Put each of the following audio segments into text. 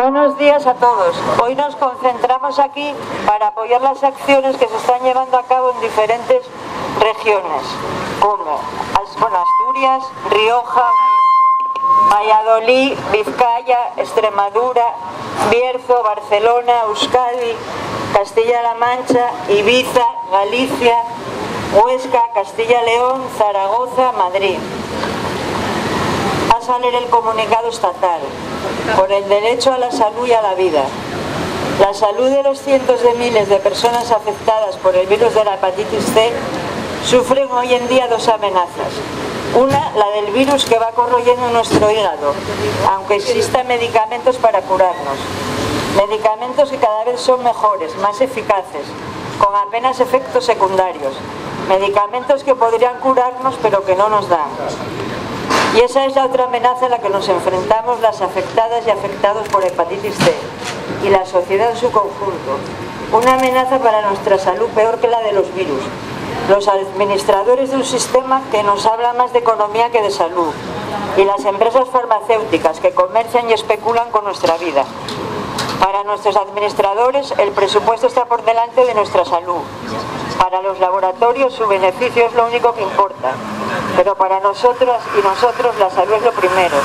Buenos días a todos. Hoy nos concentramos aquí para apoyar las acciones que se están llevando a cabo en diferentes regiones, como Asturias, Rioja, Valladolid, Vizcaya, Extremadura, Bierzo, Barcelona, Euskadi, Castilla-La Mancha, Ibiza, Galicia, Huesca, Castilla-León, Zaragoza, Madrid. A salir el comunicado estatal por el derecho a la salud y a la vida. La salud de los cientos de miles de personas afectadas por el virus de la hepatitis C sufren hoy en día dos amenazas. Una, la del virus que va corroyendo nuestro hígado, aunque existan medicamentos para curarnos. Medicamentos que cada vez son mejores, más eficaces, con apenas efectos secundarios. Medicamentos que podrían curarnos pero que no nos dan. Y esa es la otra amenaza a la que nos enfrentamos las afectadas y afectados por hepatitis C y la sociedad en su conjunto. Una amenaza para nuestra salud peor que la de los virus. Los administradores de un sistema que nos habla más de economía que de salud. Y las empresas farmacéuticas que comercian y especulan con nuestra vida. Para nuestros administradores el presupuesto está por delante de nuestra salud. Para los laboratorios su beneficio es lo único que importa. Pero para nosotras y nosotros la salud es lo primero.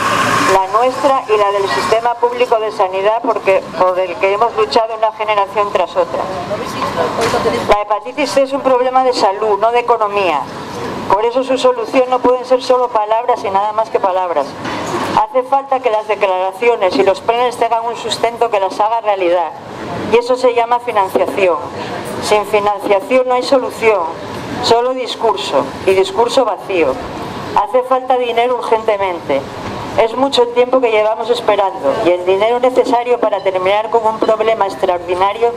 La nuestra y la del sistema público de sanidad porque, por el que hemos luchado una generación tras otra. La hepatitis C es un problema de salud, no de economía. Por eso su solución no pueden ser solo palabras y nada más que palabras. Hace falta que las declaraciones y los planes tengan un sustento que las haga realidad. Y eso se llama financiación. Sin financiación no hay solución, solo discurso y discurso vacío. Hace falta dinero urgentemente. Es mucho tiempo que llevamos esperando y el dinero necesario para terminar con un problema extraordinario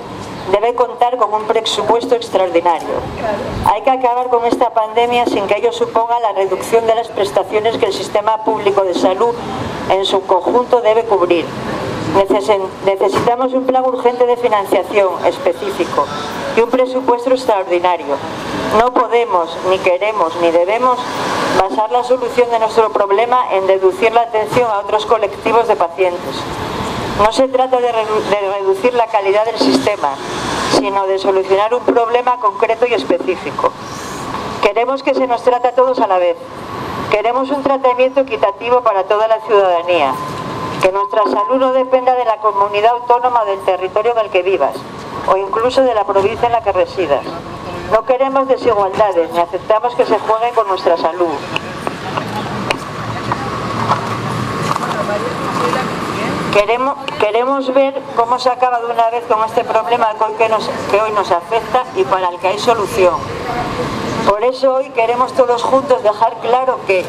debe contar con un presupuesto extraordinario. Hay que acabar con esta pandemia sin que ello suponga la reducción de las prestaciones que el sistema público de salud en su conjunto debe cubrir. Necesitamos un plan urgente de financiación específico y un presupuesto extraordinario. No podemos, ni queremos, ni debemos basar la solución de nuestro problema en deducir la atención a otros colectivos de pacientes. No se trata de, reducir la calidad del sistema, sino de solucionar un problema concreto y específico. Queremos que se nos trate a todos a la vez. Queremos un tratamiento equitativo para toda la ciudadanía. Que nuestra salud no dependa de la comunidad autónoma del territorio en el que vivas o incluso de la provincia en la que residas. No queremos desigualdades ni aceptamos que se juegue con nuestra salud. Queremos, queremos ver cómo se acaba de una vez con este problema que, que hoy nos afecta y para el que hay solución. Por eso hoy queremos todos juntos dejar claro que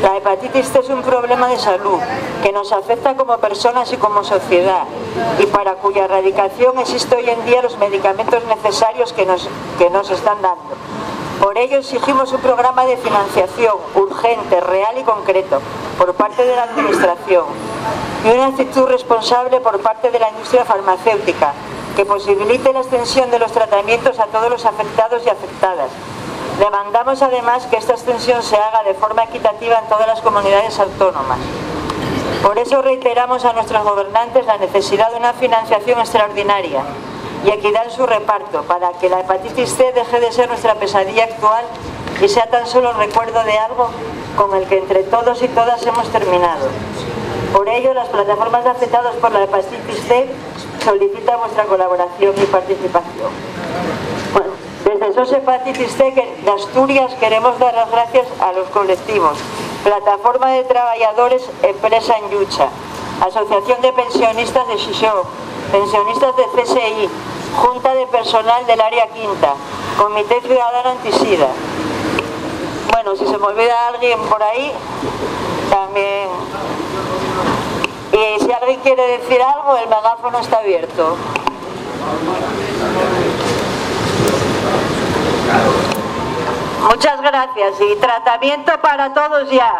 la hepatitis C es un problema de salud que nos afecta como personas y como sociedad y para cuya erradicación existen hoy en día los medicamentos necesarios que nos, que nos están dando. Por ello exigimos un programa de financiación urgente, real y concreto por parte de la Administración y una actitud responsable por parte de la industria farmacéutica que posibilite la extensión de los tratamientos a todos los afectados y afectadas. Demandamos además que esta extensión se haga de forma equitativa en todas las comunidades autónomas. Por eso reiteramos a nuestros gobernantes la necesidad de una financiación extraordinaria y equidad en su reparto para que la hepatitis C deje de ser nuestra pesadilla actual y sea tan solo recuerdo de algo con el que entre todos y todas hemos terminado. Por ello, las plataformas afectadas por la hepatitis C solicitan vuestra colaboración y participación. SOS Hepatitis C de Asturias queremos dar las gracias a los colectivos, Plataforma de Trabajadores Empresa en Yucha, Asociación de Pensionistas de Xixó, Pensionistas de CSI, Junta de Personal del Área Quinta, Comité Ciudadano Antisida. Bueno, si se me olvida alguien por ahí, también. Y si alguien quiere decir algo, el megáfono está abierto. Muchas gracias y tratamiento para todos ya.